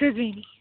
Gravini.